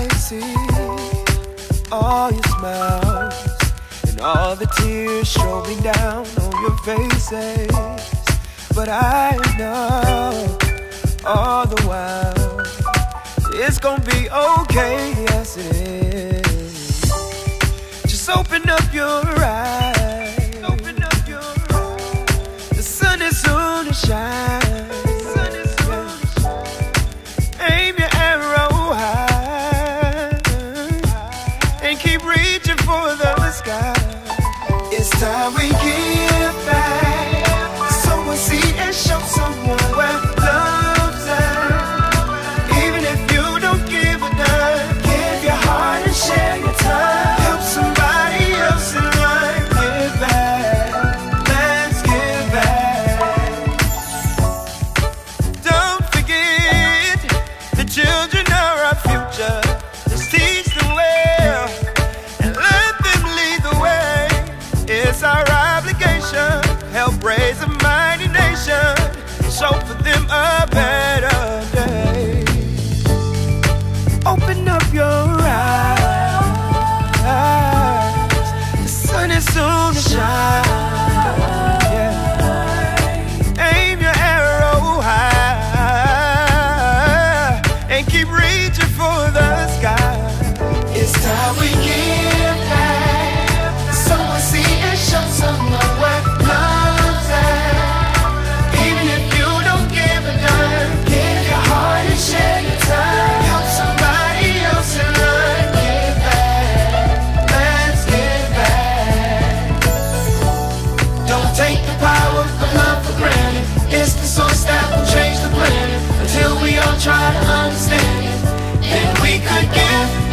I see all your smiles and all the tears showing down on your faces. But I know all the while it's gonna be okay, yes it is. Just open up this time. we give back. See. Even if you don't give a dime, give your heart and share your time. Help somebody else. Give back, let's give back. Don't take the power of love for granted. It's the source that will change the planet until we all try to understand it. Then we could give.